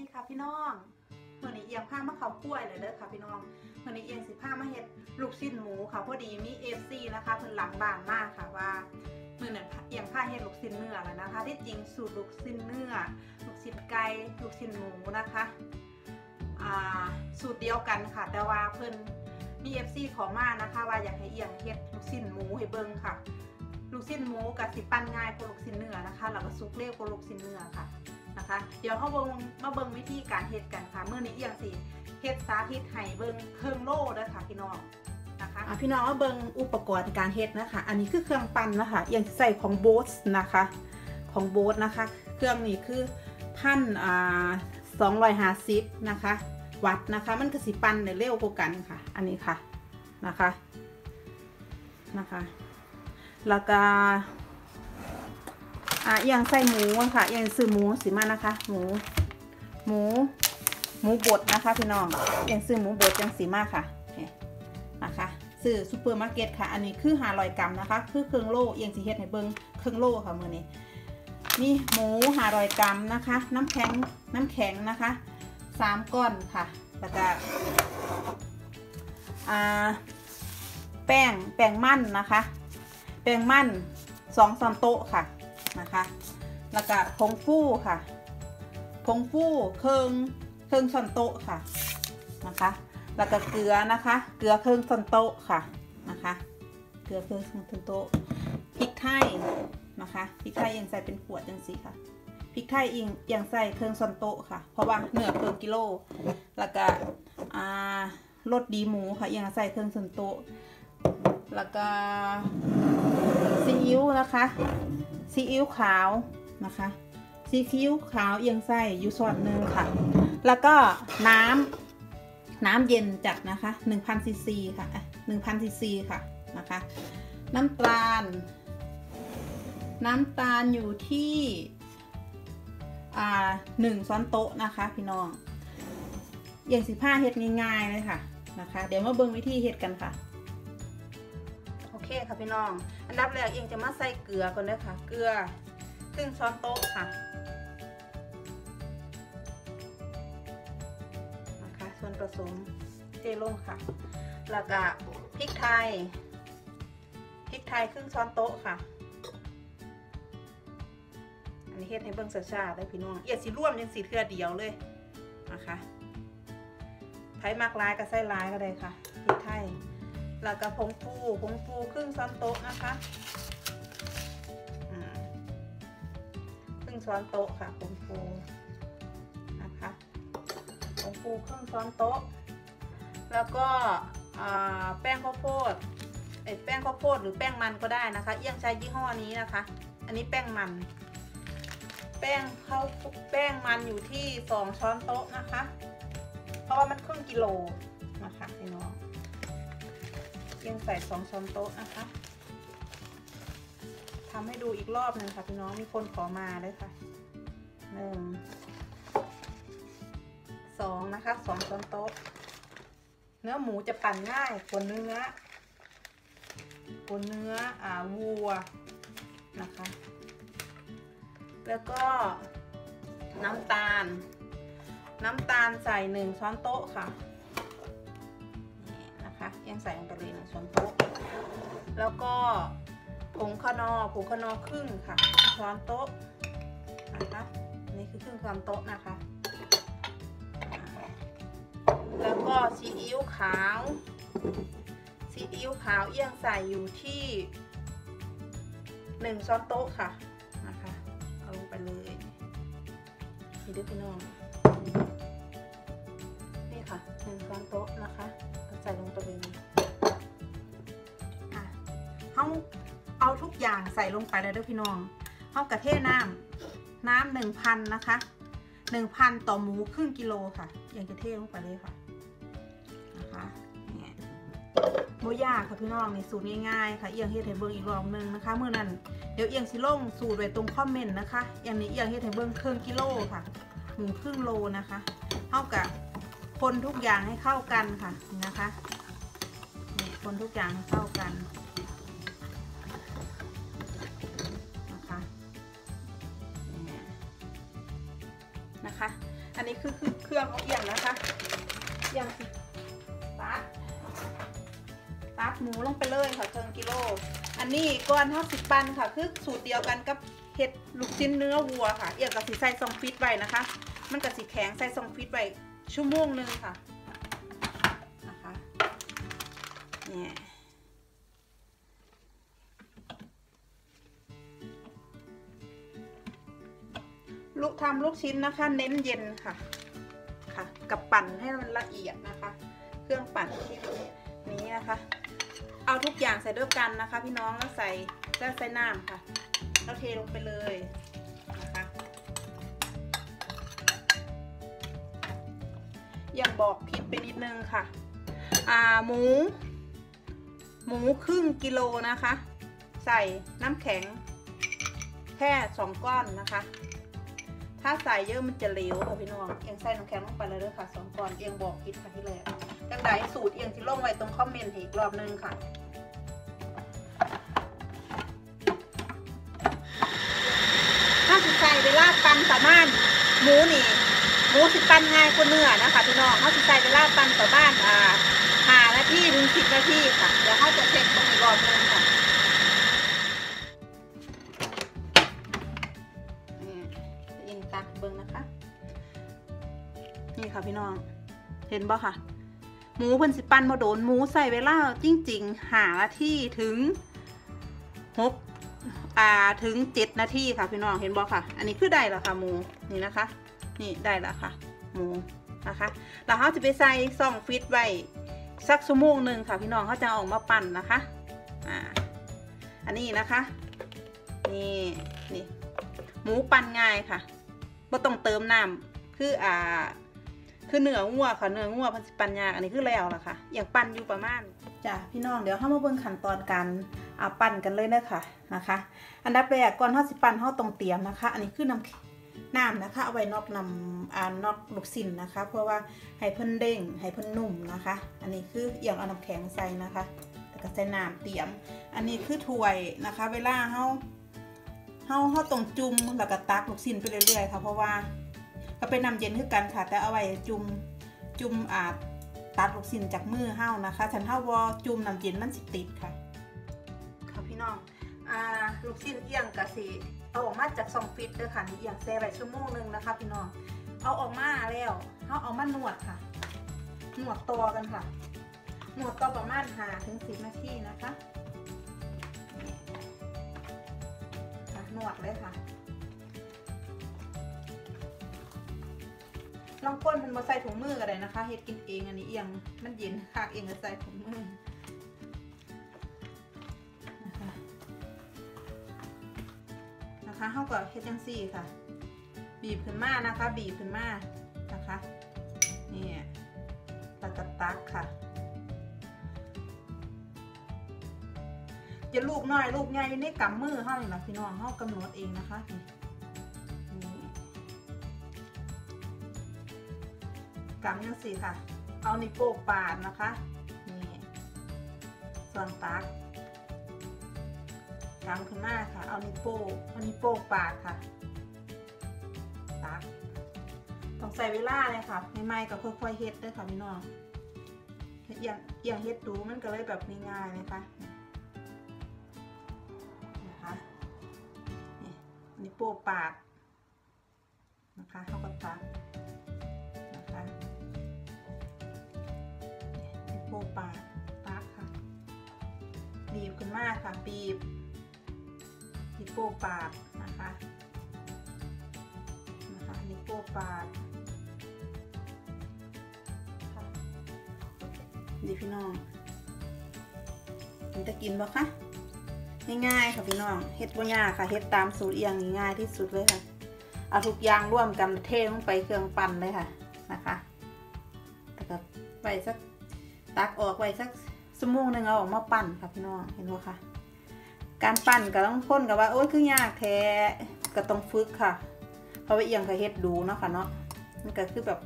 ดีค่ะพี่น้องเมื่อนี้เอียงผ้ามาเขาวกล้วยเลยเด้อค่ะพี่น้องเมื่อนี้เอียงสิผ้ามาเฮ็ดลูกชิ้นหมูค่ะพอดีมี FC นะคะเพิ่นหลังบานมากค่ะว่าเมื่อนั้นเอียงผ้าเฮ็ดลูกชิ้นเนื้อแล้วนะคะ ที่จริงสูตรลูกชิ้นเนื้อ ลูกชิ้นไก่ลูกชิ้นหมูนะคะอ่าสูตรเดียวกันค่ะ แต่ว่าเพิ่นมี FC ขอมานะคะ ว่าอยากให้เอียงเฮ็ดลูกชิ้นหมูให้เบิ่งค่ะ ลูกชิ้นหมูกับสิปั้นง่ายกว่าลูกชิ้นเนื้อนะคะแล้วก็สุกเร็วกว่าลูกชิ้นเนื้อค่ะ นะคะ เดี๋ยวเขาเบิงมาเบิงวิธีการเฮ็ดกันค่ะเมื่อนี้เอียงสิเฮ็ดสาธิตให้เบิงเครื่องโล่ด้อค่ะพี่น้องนะคะอะพี่น้องเบิงอุปกรณ์การเฮ็ดนะคะ อันนี้คือเครื่องปั้นนะคะเอียงใส่ของโบสนะคะ ของโบสนะคะ เครื่องนี้คือพันอ่าสองร้อยห้าสิบนะคะ วัดนะคะ มันก็สิปั้นได้เร็วกว่ากันค่ะ อันนี้ค่ะนะคะนะคะ แล้วก็ อะเอียงใส่หมูอะค่ะเอียงซื้อหมูสิมานะคะ หมู หมู หมูบดนะคะพี่น้องเอียงซื้อหมูบดจังซี่มาค่ะนะคะซื้อซูเปอร์มาร์เก็ตค่ะ อันนี้คือห้าร้อยกรัมนะคะ คือเครื่องโล่เอียงสิเฮ็ดให้เบิ่งเครื่องโล่ค่ะมื้อนี้นี่หมูห้าร้อยกรัมนะคะ น้ำแข็งน้ำแข็งนะคะสามก้อนค่ะ แล้วก็อ่าแป้งแป้งมันนะคะ แป้งมันสองสามโต๊ะค่ะ นะคะ แล้วก็ผงฟูค่ะ ผงฟูเครื่องเครื่องช้อนโต๊ะค่ะนะคะ แล้วก็เกลือนะคะ เกลือเครื่องช้อนโต๊ะค่ะนะคะ เกลือเครื่องช้อนโต๊ะพริกไทยนะคะพริกไทยยังใส่เป็นขวดจังสิค่ะพริกไทยอิงยังใส่เครื่องช้อนโตะค่ะ เพราะว่าเนื้อเพิ่มกิโล แล้วก็รสดีหมูค่ะยังใส่เครื่องช้อนโตะแล้วก็ซีอิ๊วนะคะ ซีอิ๊วขาวนะคะซีอิ๊วขาวเอียงไส้อยู่ส่วนหนึ่งค่ะ แล้วก็น้ำน้ำเย็นจัดนะคะ1,000ซีซีค่ะ1,000ซีซีค่ะนะคะ น้ำตาล น้ำตาลอยู่ที่อ่าหนึ่งช้อนโต๊ะนะคะ พี่น้องเอียงสิผ้าเฮ็ดง่ายๆเลยค่ะนะคะ เดี๋ยวมาเบิ่งวิธีเฮ็ดกันค่ะ เคค่ะพี่น้อง อันดับแรกเองจะมาใส่เกลือก่อนเลยค่ะเกลือครึ่งช้อนโต๊ะค่ะนะคะส่วนผสมเทลงค่ะ แล้วก็พริกไทยพริกไทยครึ่งช้อนโต๊ะค่ะ อันนี้เฮ็ดให้เบิ่งซาๆได้พี่น้องเอียดสีร่วมยังสีเทือเดียวเลยนะคะไผ่มากลายก็ใส่ลายก็ได้ค่ะพริกไทย แล้วก็ผงฟูผงฟูครึ่งช้อนโต๊ะนะคะครึ่งช้อนโต๊ะค่ะผงฟูนะคะผงฟูครึ่งช้อนโต๊ะ แล้วก็แป้งข้าวโพดแป้งข้าวโพดหรือแป้งมันก็ได้นะคะ เอี้ยงใช้ยี่ห้อนี้นะคะ อันนี้แป้งมัน แป้งข้าวแป้งมันอยู่ที่สองช้อนโต๊ะนะคะ เพราะว่ามันครึ่งกิโลนะคะพี่น้อง ยังใส่สองช้อนโต๊ะนะคะทำให้ดูอีกรอบหนึ่งค่ะพี่น้องมีคนขอมาเลยค่ะหนึ่งสองนะคะสองช้อนโต๊ะ เนื้อหมูจะปั่นง่ายกว่าเนื้อกว่าเนื้ออ่าวัวนะคะ แล้วก็น้ำตาล น้ำตาลใส่หนึ่งช้อนโต๊ะค่ะ ยังใส่ลงไปเลยหนึ่งช้อนโต๊ะแล้วก็ผงขนอผงขนอครึ่งค่ะช้อนโต๊ะนะคะนี่คือครึ่งช้อนโต๊ะนะคะ แล้วก็ซีอิ๊วขาวซีอิ๊วขาวเอียงใส่อยู่ที่หนึ่งช้อนโต๊ะค่ะนะคะเอาลงไปเลยนี่ด้วยพี่น้อง เขาเอาทุกอย่างใส่ลงไปเลยด้วยพี่น้องเขากระเทน้ำน้ำหนึ่งพันนะคะหนึ่งพันต่อหมูครึ่งกิโลค่ะ อย่างจะเทลงไปเลยค่ะนะคะเนี่ยโมยากค่ะพี่น้องในสูตรง่ายๆค่ะเอียงเฮ็ดให้เบิ้งอีกรอบนึงนะคะเมื่อนั้นเดี๋ยวเอียงสิลงสูตรไว้ตรงคอมเมนต์นะคะอย่างนี้เอียงเฮ็ดให้เบิ้งครึ่งกิโลค่ะหมูครึ่งโลนะคะเท่ากับคนทุกอย่างให้เข้ากันค่ะนะคะคนทุกอย่างให้เข้ากัน นะคะ อันนี้คือคือเครื่องเขาเอียงนะคะเอียงสิตัดตัดหมูลงไปเลยค่ะเชิงกิโล อันนี้ก้อนเท่าสิบปันค่ะ คือสูตรเดียวกันกับเห็ดลูกชิ้นเนื้อวัวค่ะ เอียงกับสีใส่ซองฟิตไว้นะคะ มันกับสีแข็งใส่ซองฟิตไว้ชั่วโมงนึงค่ะนะคะเนี่ย ทำลูกชิ้นนะคะ เน้นเย็นค่ะ ค่ะ กับปั่นให้มันละเอียดนะคะ เครื่องปั่นที่นี้นะคะ เอาทุกอย่างใส่ด้วยกันนะคะ พี่น้องแล้วใส่แล้วใส่น้ำค่ะแล้วเทลงไปเลยนะคะยังบอกผิดไปนิดนึงค่ะ อ่าหมู หมูครึ่งกิโลนะคะ ใส่น้ำแข็งแค่สองก้อนนะคะ ถ้าใส่เยอะมันจะเหลวค่ะพี่น้อง เอียงใส่น้ำแข็งลงไปเลยเด้อค่ะสองก้อนเอียงบอกผิดค่ะที่แรกจังไดสูตรเอียงที่ลงไว้ตรงคอมเมนต์อีกรอบนึงค่ะถ้าสิใส่เวลาปันประมาณหมูนี่หมูสิปันง่ายกว่าเนื้อนะคะพี่น้องเขาสิใส่เวลาปันประมาณอ่าหานาทีถึงสิบนาทีค่ะ เดี๋ยวเขาจะเช็คตรงอีกรอบนึงค่ะ ค่ะพี่น้อง เห็นบ่ค่ะ หมูเพิ่นสิปันมาโดนหมูใส่เวลาจริงๆหานาทีถึงหกอ่าถึงเจ็ดนาทีค่ะพี่น้องเห็นบ่ค่ะ อันนี้คือได้แล้วค่ะหมูนี่นะคะ นี่ได้แล้วค่ะ หมูนะคะแล้วเขาจะไปใส่ซองฟิตไว้สักชั่วโมงหนึ่งค่ะพี่น้องเขาจะออกมาปั่นนะคะอ่าอันนี้นะคะนี่นี่หมูปั่นง่ายค่ะไม่ต้องเติมน้ำคืออ่า คือเนื้องัวค่ะเนื้องัวพันสิปันยากอันนี้คือแล้วล่ะค่ะ อย่างปั่นอยู่ประมาณจ้ะพี่น้องเดี๋ยวเข้ามาเบิ่งขั้นตอนการเอาปั่นกันเลยเด้อค่ะนะคะ อันดับแรกก่อนเฮาสิปั่นเฮาต้องเตรียมนะคะ อันนี้คือน้ำน้ำนะคะเอาไว้นอกนำอ่านอกลูกสินนะคะ เพื่อว่าให้เพิ่นเด้งให้เพิ่นนุ่มนะคะ อันนี้คืออย่างเอาน้ำแข็งใส่นะคะแล้วก็ใส่น้ำเตรียม อันนี้คือถ้วยนะคะ เวลาเฮาเฮาเฮาต้องจุ่มแล้วก็ตักลูกสินไปเรื่อยๆค่ะเพราะว่า ก็เป็นน้ำเย็นคือกันค่ะ แต่เอาไว้จุ่มจุ่มอาจตัดลูกสินจากมือเฮานะคะฉันเฮาวอจุ่มน้ำเย็นมันสิติดค่ะ ค่ะพี่น้องอ่าลูกชิ้นเอียงกะสิเอาออกมาจากซองฟิตเด้อค่ะนี่เอียงแซ่ไว้ชั่วโมงหนึงนะคะ พี่น้องเอาออกมาแล้วเฮาเอามานวดค่ะหนวดตัวกันค่ะ หนวดตัวประมาณหาถึงสิบนาทีนะคะ ลองก้นมันมาใส่ถุงมือก็ได้นะคะเฮ็ดกินเองอันนี้เอียงมันเย็นค่ะเองก็ใส่ถุงมือนะคะนะคะเฮาก็เฮ็ดจังซี่ค่ะ บีบขึ้นมานะคะ บีบขึ้นมานะคะนี่ตะกะตักค่ะจะลูกน้อยลูกใหญ่ในกำมือเฮานี่ล่ะพี่น้องเฮากำหนดเองนะคะนี่ กำยังสี่ค่ะ เอานิโป้ปาดนะคะ นี่ ส่วนตักกำขึ้นมาค่ะ เอานิโป้เอานิโป้ปาดค่ะ ตัก ต้องใส่เวลาเลยค่ะไม่ๆก็ค่อยๆเฮ็ดด้วยค่ะพี่น้องอย่างอย่างเฮ็ดดูมันก็เลยแบบง่ายๆนะคะนะคะนี่นิโป้ปาดนะคะเขาก็ตัก ปาดตักค่ะ บีบขึ้นมากค่ะ บีบนิโป้ปาดนะคะนะคะนิโป้ปาดค่ะดีพี่น้องมันจะกินบ่คะง่ายๆค่ะพี่น้องเฮ็ดบ่ยากค่ะเฮ็ดตามสูตรเอียงง่ายที่สุดเลยค่ะเอาทุกอย่างร่วมกันเทลงไปเครื่องปั่นเลยค่ะนะคะแล้วก็ไว้สัก ตักออกไว้สักสมงหนึ่งเอาออกมาปั่นค่ะพี่น้องเห็นไหมคะการปั่นก็ต้องค้นกับว่าโอ้ยคือยากแท้ก็ต้องฝึกค่ะ เพราะว่าเอียงก็เฮ็ดดูเนาะค่ะเนาะมันก็คือแบบ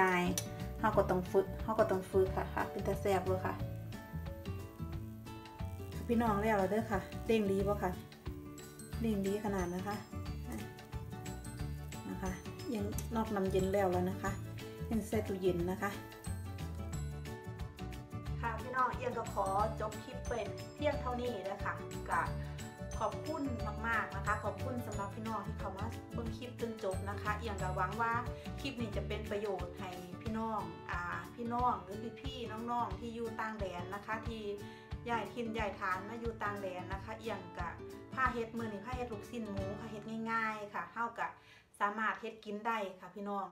ง่ายๆเฮาก็ต้องฝึกเฮาก็ต้องฝึกค่ะค่ะเป็นตาแซ่บเลยค่ะ พี่น้องแล้วเด้อค่ะเด้งดีป่ะค่ะเด้งดีขนาดนะคะนะคะยังนอกน้ำเย็นแล้วแล้วนะคะยังใส่ตู้เย็นนะคะ ขอจบคลิปเป็นเพียงเท่านี้นะคะกับขอบคุณมากๆนะคะ ขอบคุณสำหรับพี่น้องที่เข้ามาเบิ่งคลิปจนจบนะคะเอียงก็หวังว่าคลิปนี้จะเป็นประโยชน์ให้พี่น้องอ่าพี่น้องหรือพี่ๆน้องๆที่อยู่ต่างแดนนะคะ ที่ย้ายถิ่นย้ายฐานมาอยู่ต่างแดนนะคะเอียงกะผ้าเฮ็ดมือนี่ผ้าเฮ็ดลูกสิ้นหมูค่ะเฮ็ดง่าย ๆ ค่ะเฮากะสามารถเฮ็ดกินได้ค่ะพี่น้อง